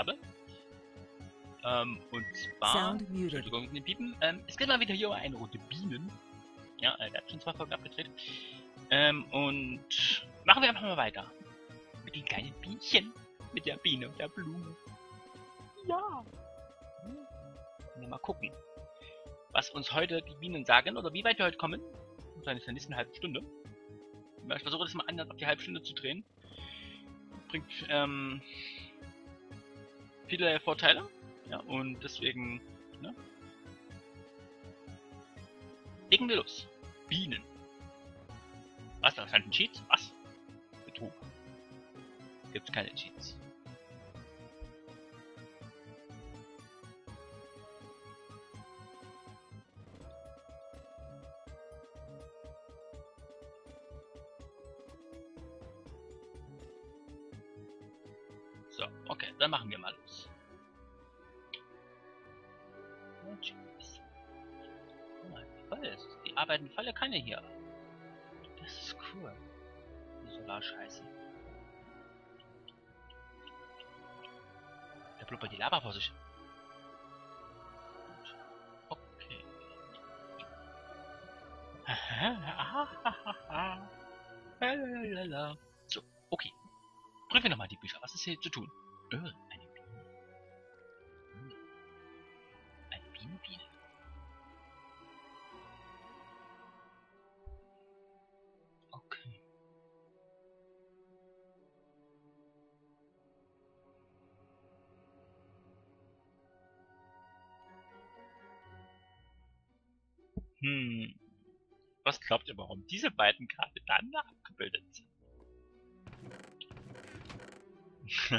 habe. Ähm, und zwar, Sound muted. Entschuldigung mit den Piepen, ähm, es gibt mal wieder hier um eine Runde Bienen. Ja, äh, der hat schon zwei Folgen abgedreht. Ähm, und machen wir einfach mal weiter. Mit den kleinen Bienchen. Mit der Biene und der Blume. Ja. Hm. Mal gucken, was uns heute die Bienen sagen oder wie weit wir heute kommen. Und dann ist der nächsten halben Stunde. Ich versuche das mal anders auf die halbe Stunde zu drehen. Bringt ähm, viele Vorteile. Ja, und deswegen, ne? Legen wir los. Bienen. Was, da stand ein Cheats? Was? Betrug. Gibt's keine Cheats. Kanne hier. Das ist cool. Die Solarscheiße. Der blubbert die Lava vor sich. Okay. So, okay. Prüfen wir nochmal die Bücher. Was ist hier zu tun? Äh, glaubt ihr, warum diese beiden gerade dann abgebildet sind?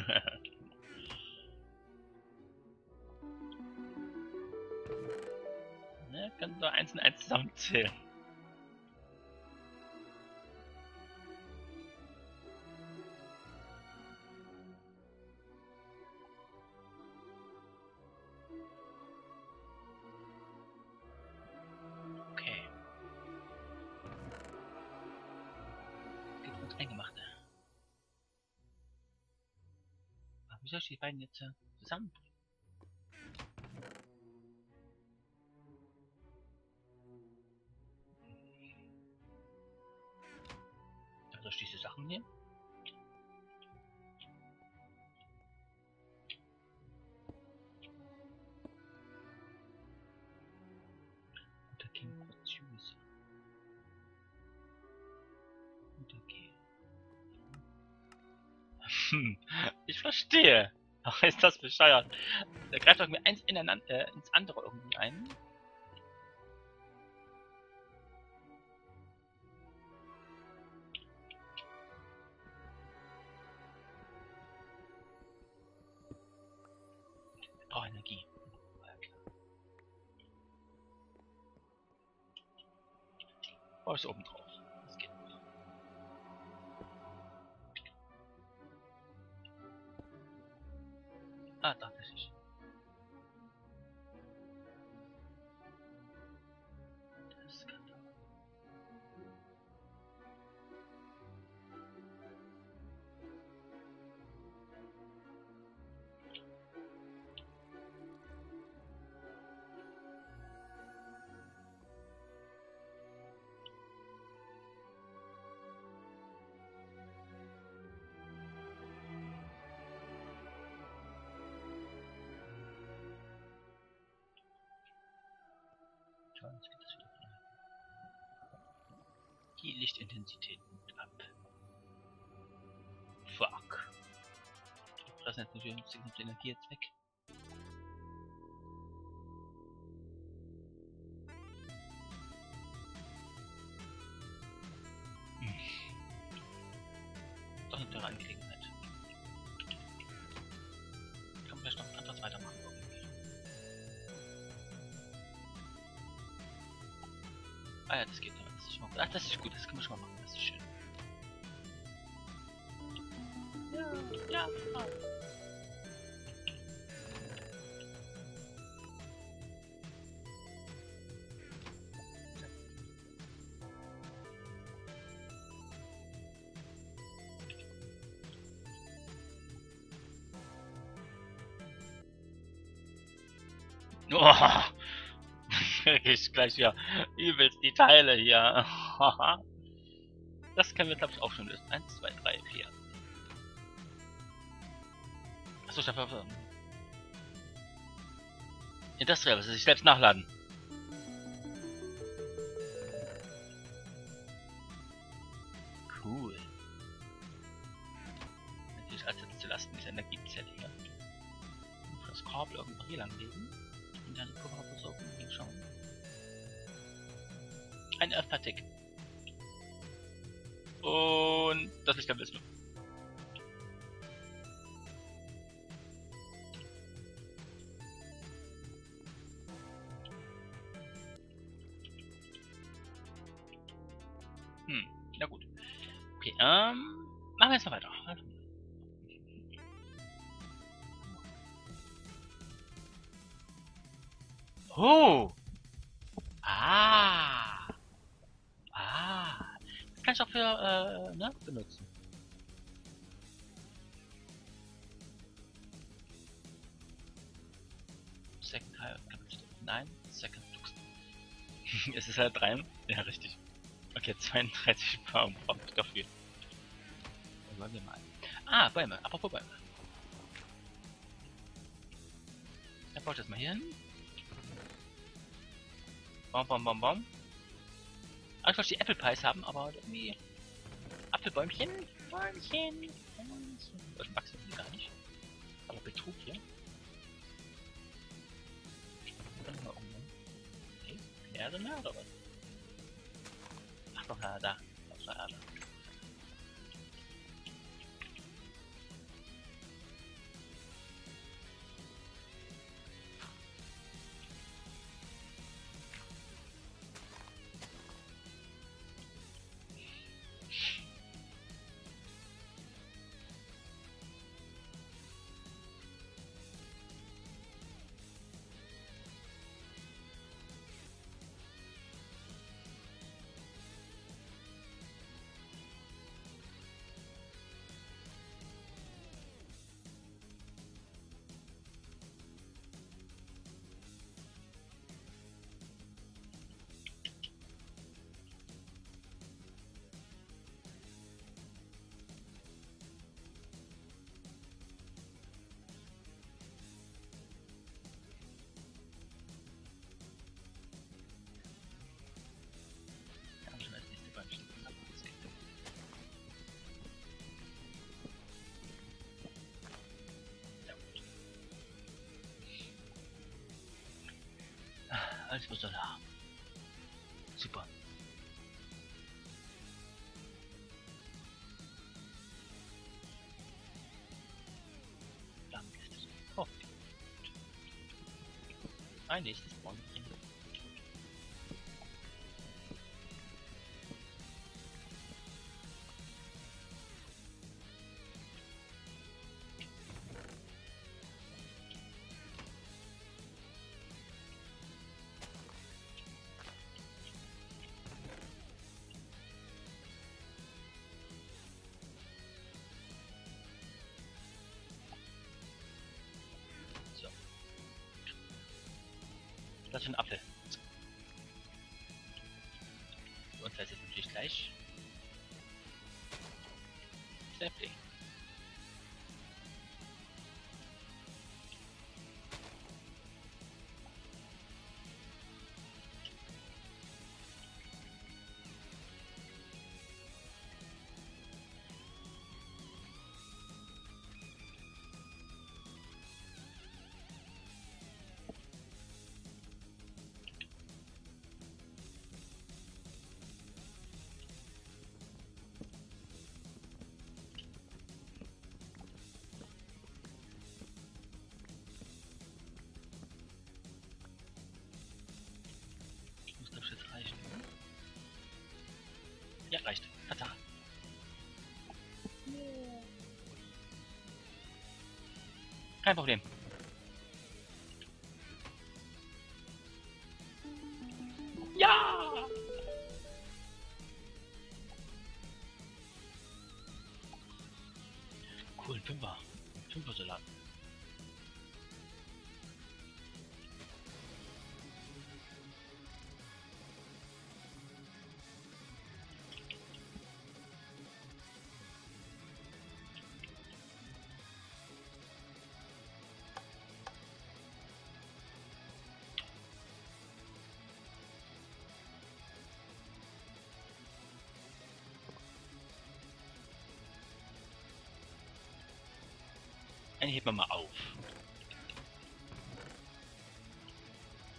ne, können wir eins und eins zusammenzählen. Die beiden jetzt zusammenbringen? Ist das bescheuert. Der greift irgendwie eins ineinander, äh, ins andere irgendwie ein. Oh, Energie. Oh, ist oben drauf. Die Lichtintensität nimmt ab. Fuck. Fressen jetzt natürlich die Energie jetzt weg. Ah ja, das geht noch. Das ist schon gut. Ach, das ist gut. Das können wir schon mal machen. Das ist schön. Ja, ja. Oh, ich gleich hier übelst die Teile hier. das können wir, glaube ich, auch schon lösen. 1, 2, 3, 4. Achso, Stefan. Industrial, was sich selbst nachladen. Ein Earth-Partick. Und das ist der Wismut. Hm, na gut. Okay, ähm, machen wir jetzt mal weiter. Oh! Ah! Ah! Das kann ich auch für, äh, ne, benutzen. Second High Nein, Second Lux. es ist halt rein. Ja, richtig. Okay, 32 Baum brauche ich dafür. Dann wollen wir mal. Ah, Bäume. Apropos Bäume. Dann baue ich das mal hier hin. Baum, Baum, Baum, Baum. Ich wollte die Apple Pies haben, aber irgendwie... Apfelbäumchen? Bäumchen? Bäumchen. Das wachsen die gar nicht. Aber Betrug hier. Um. Okay, Erde mehr oder was? Ach doch, ja, da. Das war Erde. Alles was soll haben. Super. Flammenkiste. Oh. Ein nächstes Das ist ein Apfel. Uns heißt jetzt natürlich gleich. Sapling. Ja, reicht. Tata. Kein Problem. Ja! Cool, Fünfer. Fünfer Salat. Dann heben wir mal auf.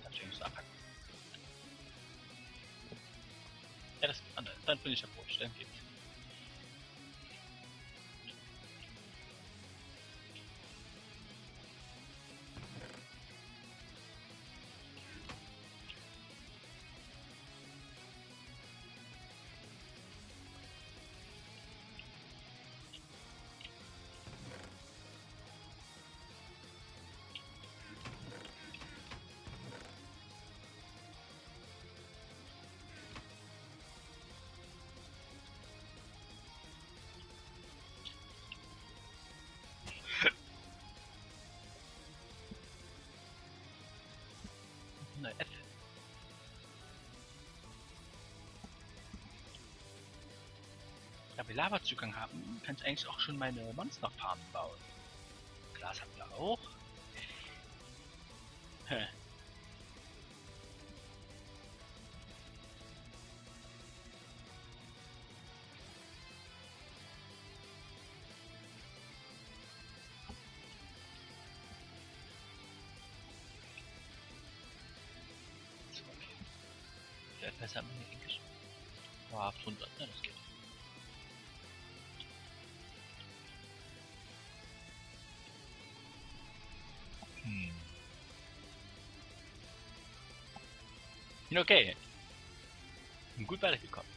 Natürlich abhacken. Ja, das, dann bin ich ja wurscht, dann geht's. Da wir Lavazugang haben, kann ich eigentlich auch schon meine Monsterfarm bauen. Glas haben wir auch. Hä. Besser wir Englisch. Wow, 100, ne, das Okay. Bin gut weitergekommen.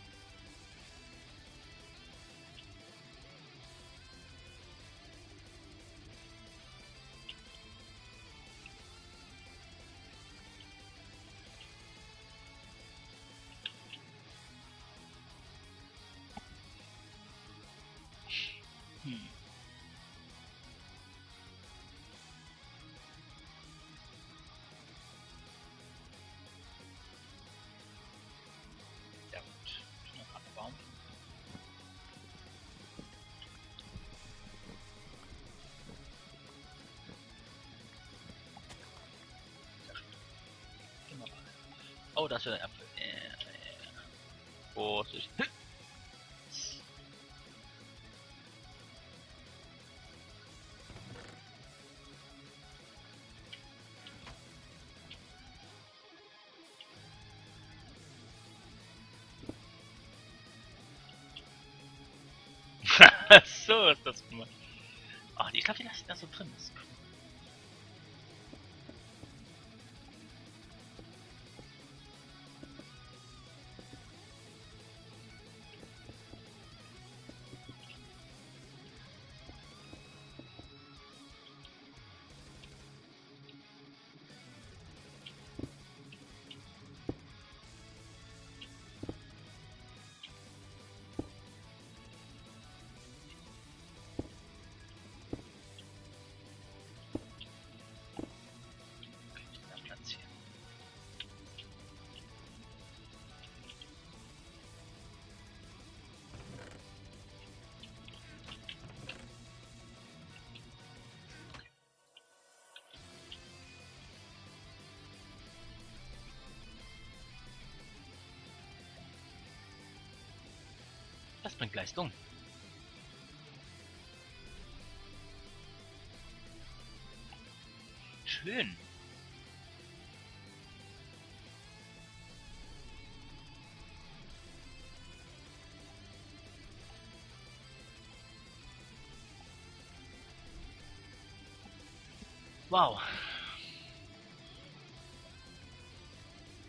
Oh, das ist der Apfel. Äh, äh. Vorsicht. so ist das gemacht. Ach, ich glaube, die lassen das so drin. Das ist cool. Das bringt Leistung. Schön. Wow.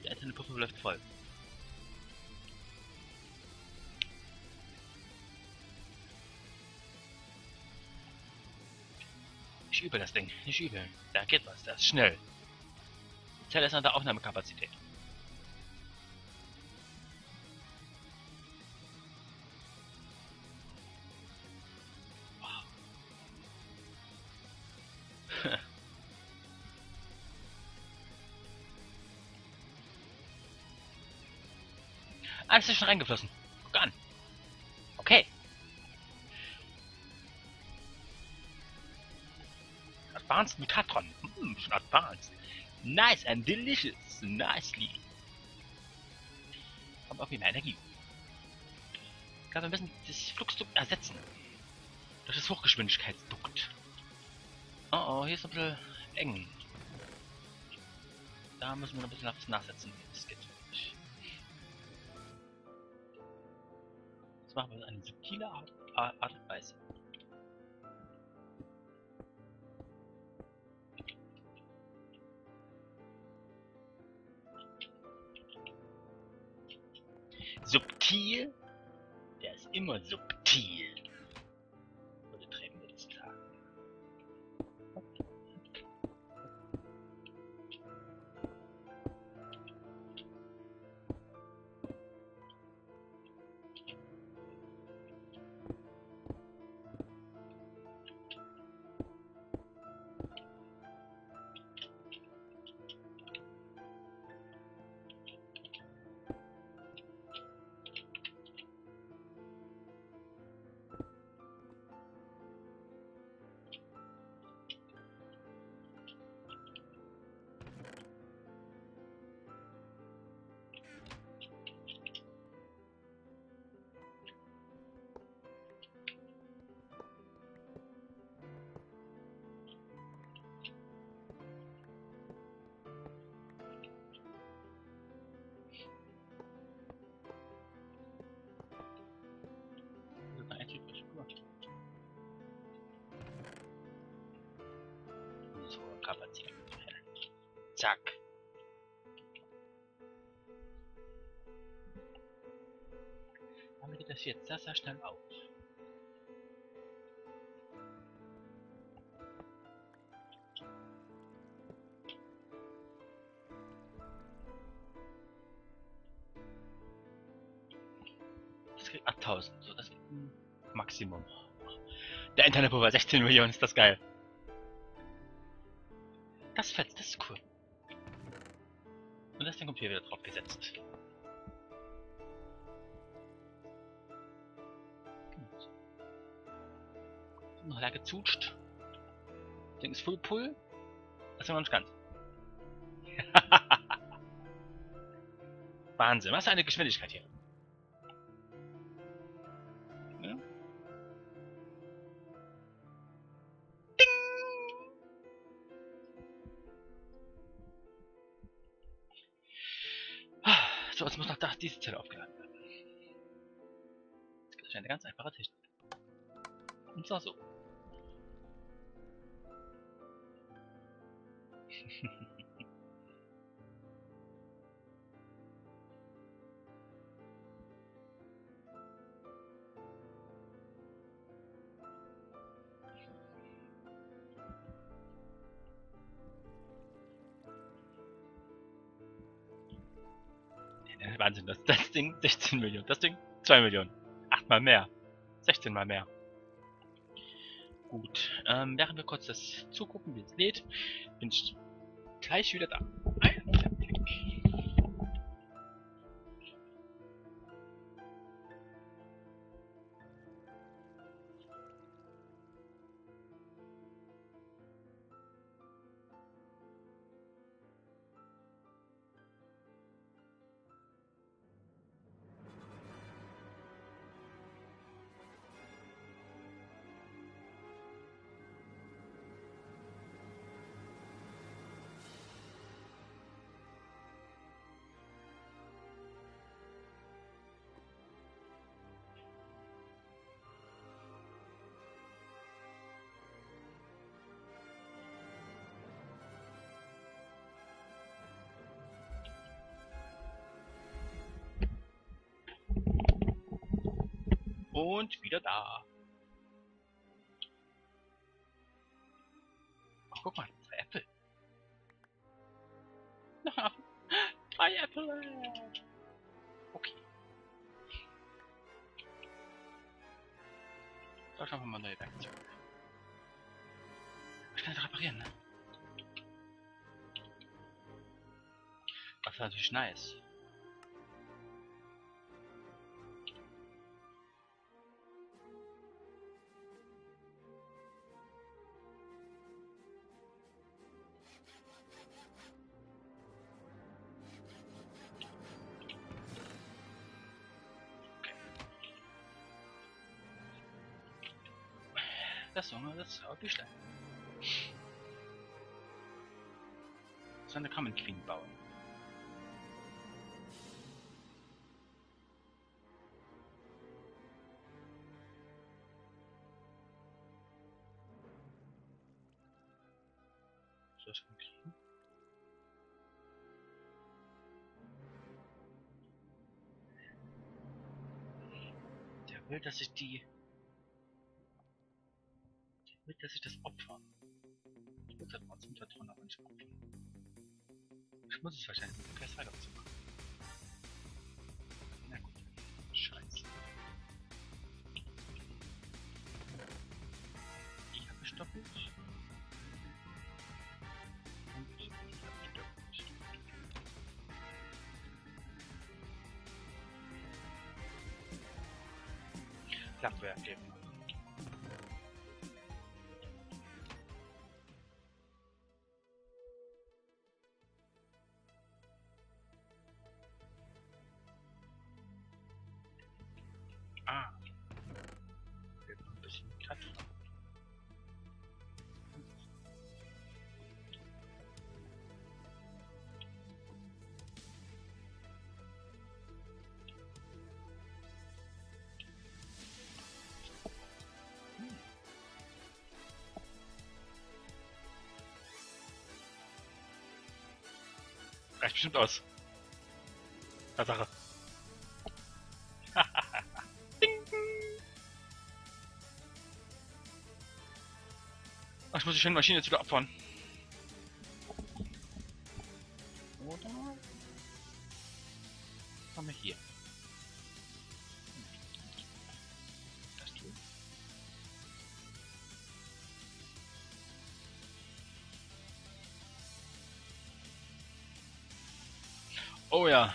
Die einzelne Puppe läuft voll. Ich übe das Ding. Ich übe. Da geht was. Das ist schnell. Die Zelle ist an der Aufnahmekapazität. Wow. Alles ist schon reingeflossen. Advanced Mutatron. Schon advanced. Nice and delicious. Nicely. Kommt auf jeden Fall Energie. Ich glaube, wir müssen das Fluxdukt ersetzen. Durch das Hochgeschwindigkeitsdukt. Oh oh, hier ist ein bisschen eng. Da müssen wir ein bisschen was nachsetzen. Das geht nicht. Das machen wir in eine subtile Art, Art und Weise. Subtil? Der ist immer subtil. Zack. Damit geht das jetzt sehr, sehr schnell auf. Das kriegt 8000, so das Maximum. Der interne Puffer, 16 Millionen, ist das geil. Das fetzt, das ist cool. Ding kommt hier wieder drauf gesetzt. Gut. Noch leer gezutscht. Ding ist Full Pull. Das sind wir noch nicht ganz. Wahnsinn, was eine Geschwindigkeit hier. So, jetzt muss noch da diese Zelle aufgeladen werden. Das ist eine ganz einfache Technik. Und zwar so. Wahnsinn, das, das Ding 16 Millionen, das Ding 2 Millionen. Achtmal mehr. 16 mal mehr. Gut, ähm, während wir kurz das zugucken, wie es lädt, bin ich gleich wieder da. Ein Und wieder da. Ach, guck mal, zwei Äpfel. Drei Äpfel. Okay. Da schauen wir mal neue Werkzeuge. Das reparieren, ne? Das ist natürlich nice. Das Junge, das ist wirklich schlecht. muss eine Common Queen bauen. So, das kann ich kriegen. Der will, dass ich die... Dass ich das opfer. Ich muss halt trotzdem vertrauen, aber nicht opfern. Ich muss es wahrscheinlich mit Quest weiterzumachen. Na gut. Scheiße. Ich habe gestoppelt. Und ich Reicht bestimmt aus. Tatsache. Ach, ich muss die schöne Maschine jetzt wieder opfern. Oh ja.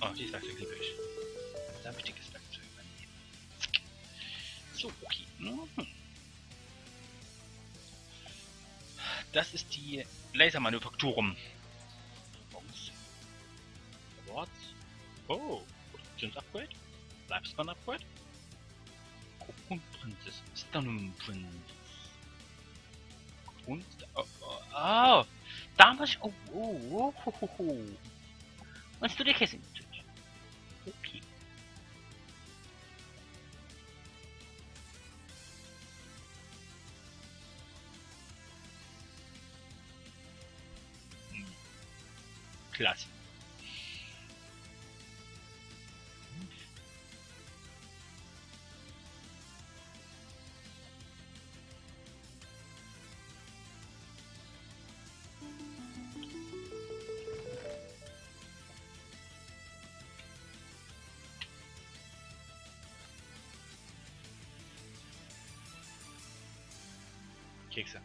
Oh, die Werkzeug liebe ich. Sehr wichtiges Werkzeug mir. So, okay. Mhm. Das ist die Lasermanufakturum. Awards. Oh, Produktionsupgrade. Lifespan Upgrade. Kokon Princess. Stunning Princess. Und, oh, oh, oh, da muss oh, oh, oh, ho, ho. Und du Kissen natürlich. Okay. Hm. Klasse. Kekse.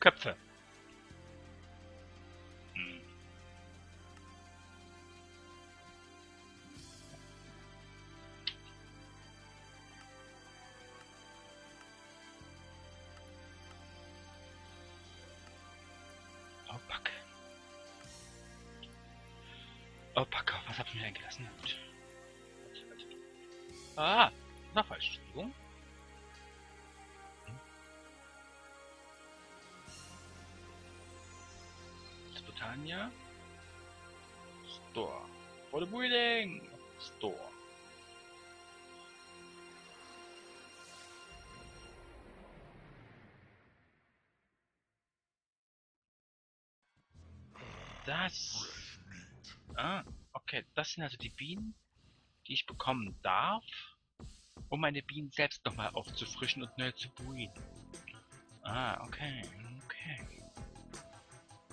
Köpfe. Hm. Oh, was habt ihr mir. Ah, na falsch, Entschuldigung. Tanya. Store. For the breeding. Store. Das. Ah, okay. Das sind also die Bienen, die ich bekommen darf, um meine Bienen selbst nochmal aufzufrischen und neu zu breeden. Ah, okay. Okay.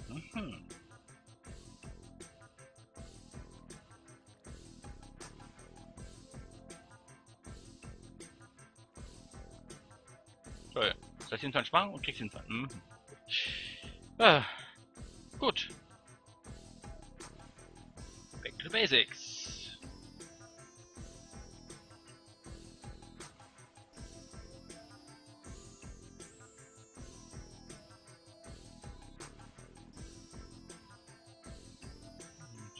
Mhm. Lass ihn schwang und kriegst ihn. Mhm. Ah, gut. Back to the basics.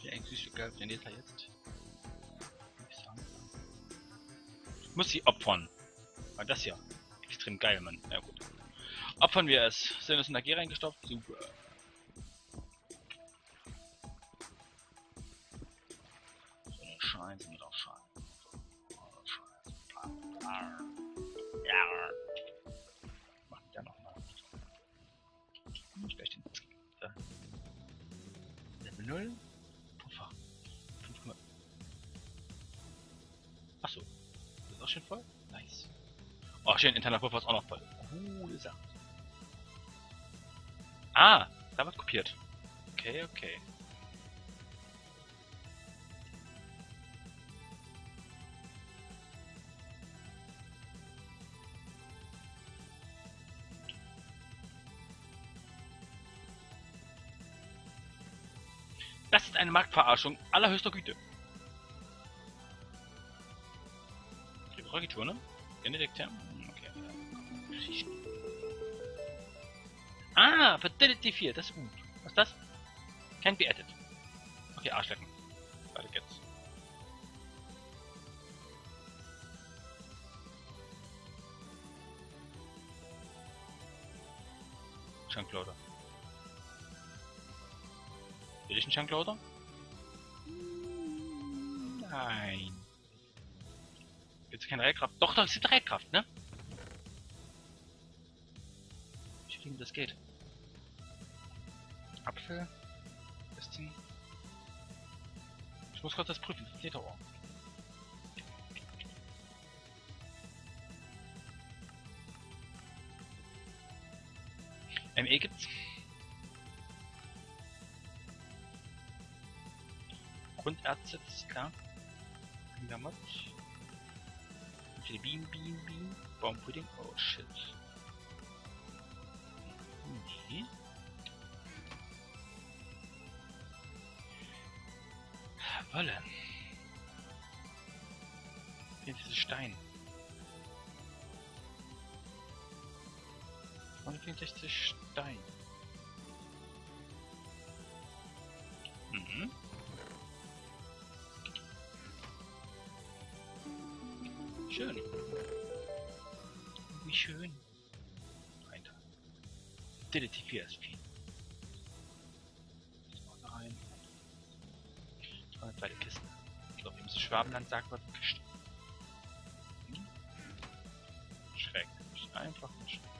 Wie eigentlich sogar wenn jetzt jetzt? Ich muss sie opfern. Ah, das hier. Geil, Mann. Ja gut. Opfern wir es. Sind es in der G reingestopft? Super. So mit auch Scheiße. Oh, Scheiße. Ja. Mach ich da nochmal. Gleich den. Da. Level 0. Puffer. 500. Achso. Das ist auch schon voll? Oh, schön, interner Puffer ist auch noch voll. Coole Sache. Ah, da wird kopiert. Okay, okay. Das ist eine Marktverarschung allerhöchster Güte. Rückitour, ne? Benedikt, ja? Ah, Fidelity 4, das ist gut. Was ist das? Can't be added. Okay, Arschlecken. Weiter geht's. Chunkloader. Will ich einen Chunkloader? Nein. Gibt's keine Reitkraft? Doch, doch, es gibt Reitkraft, ne? Ich denke, das geht. Apfel. Destiny. Ich muss kurz das prüfen. Lederohr. ME gibt's. Grundärzte, das ist klar. Gamot. Viele Bienen, Bienen, Bienen. Baumpudding. Oh shit. Nee. Wolle. Hier ist Stein. 164 Stein. Mhm. Schön. Wie schön. Alter. Fidelity 4 Eine zweite Kiste. Ich glaube, im Schwabenland sagt man Kiste. Hm? Schrecklich. Einfach nur schrecklich.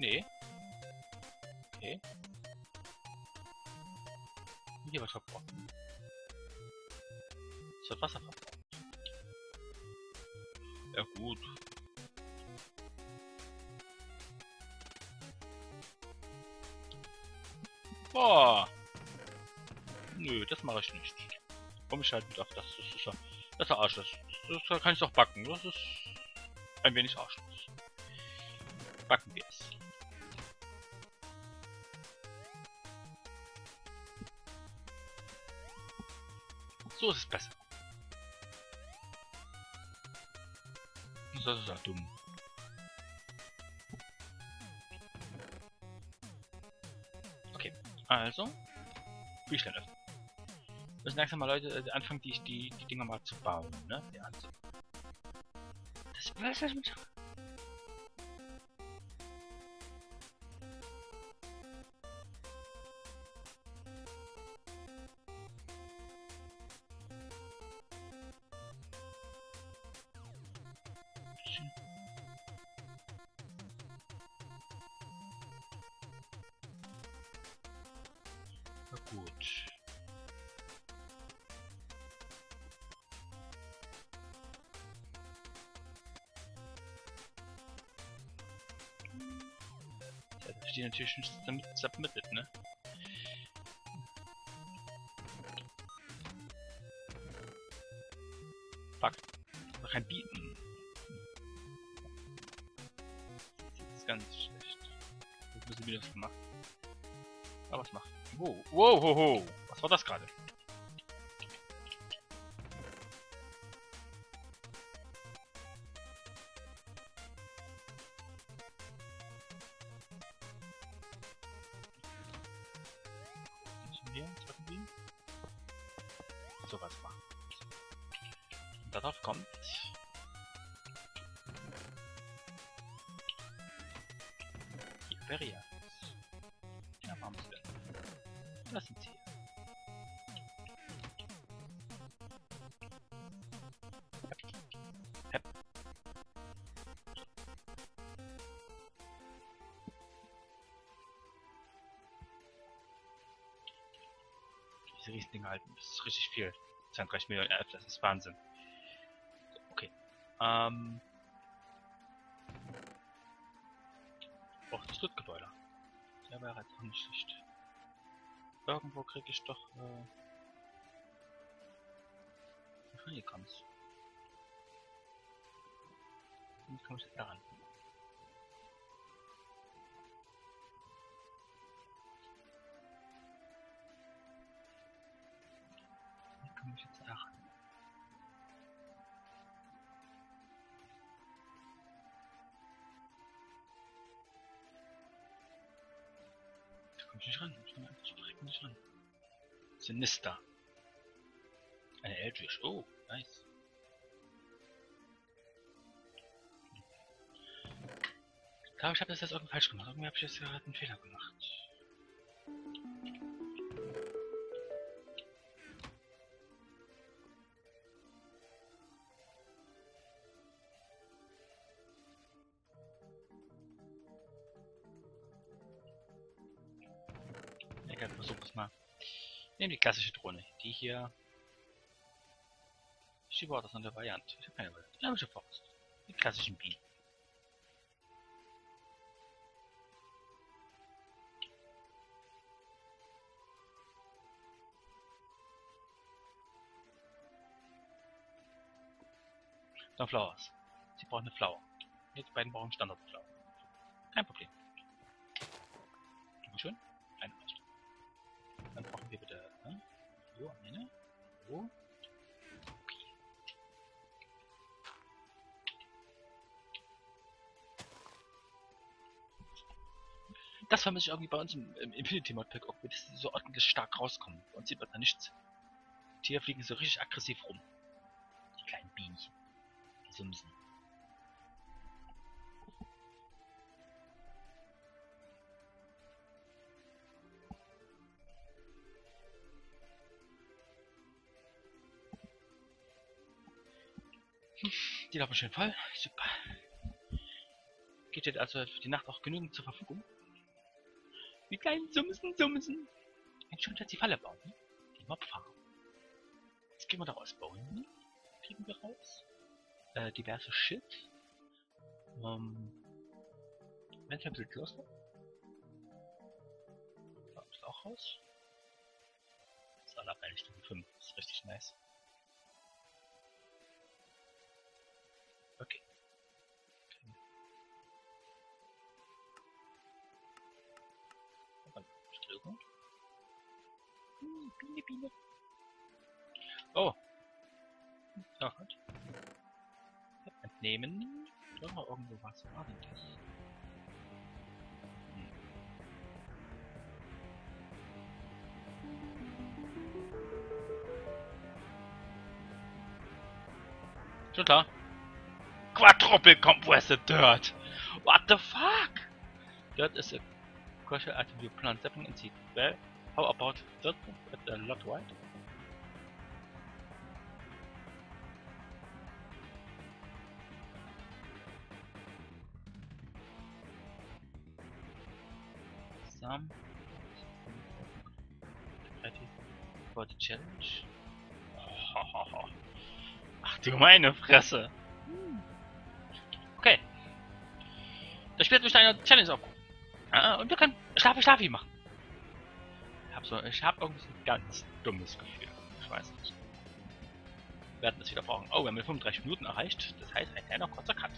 Nee. Okay. Hier wird verbraucht. Es wird Wasser verbraucht. Ja gut. Boah. Nö, das mache ich nicht. Komm ich halt mit auf das. Das ist ja, das ist ja Arsch. Das, kann ich doch backen. Das ist ein wenig Arschlos. Backen wir So ist es besser. Das ist ja dumm. Okay, also. Büchlein öffnen. Wir müssen langsam mal Leute äh, anfangen, die, die, die Dinger mal zu bauen, ne? Ja, also. Das ist mit. gut. Ja, das die natürlich schon submitted, ne? Wow, wow, wow. Was war das gerade? Sowas machen. Und darauf kommt. Die Das sind sie. Diese Riesendinger halten. Das ist richtig viel. 32 Millionen F, das ist Wahnsinn. Okay. Ähm. Och, das Rückgebäude. Der wäre jetzt auch nicht schlecht. Irgendwo kriege ich doch, äh. Honeycombs. Wie komme ich jetzt daran? Sinister. Eine Eldritch. Oh, nice. Ich glaube, ich habe das jetzt irgendwie falsch gemacht. Irgendwie habe ich jetzt gerade einen Fehler gemacht. Nehmen die klassische Drohne. Die hier. Die war das an der Variante. Ich habe keine Variante. Dynamische Faust. Die klassischen Bienen. Sunflowers. Sie brauchen eine Flower. Die beiden brauchen Standard-Flower. Kein Problem. So, eine. So. Okay. Das vermisse ich irgendwie bei uns im, im Infinity Mod Pack irgendwie, dass die so ordentlich stark rauskommen. Bei uns sieht man da nichts. Die hier fliegen so richtig aggressiv rum. Die kleinen Bienchen. Die Simsen. Die laufen schön voll. Super. Geht jetzt also für die Nacht auch genügend zur Verfügung. Die kleinen Sumsen, Sumsen. Jetzt schon jetzt die Falle bauen. Die Mobfarm. Was kriegen wir daraus bauen? Kriegen wir raus? Äh, diverse Shit. Ähm. Mental Kloster. Da ist auch raus. Das ist alle ab Stufe 5. Das ist richtig nice. Biene, Biene. Oh. Ja, halt. Entnehmen. Da war irgendwo was. War denn das? Hm. Schon klar. Quadruple compressed dirt. What the fuck? Dirt is a crucial item you plant stepping in seed. Well, how about dirt at a lot wide? Some ready for the challenge. Ach du meine Fresse. Okay. Das Spiel hat mich einer Challenge aufgerufen. Ah, und wir können Schlafi Schlafi machen. Ich hab, so, ich hab irgendwie so ein ganz dummes Gefühl. Ich weiß nicht. Wir werden das wieder brauchen. Oh, wir haben 35 Minuten erreicht. Das heißt, ein kleiner kurzer Cut.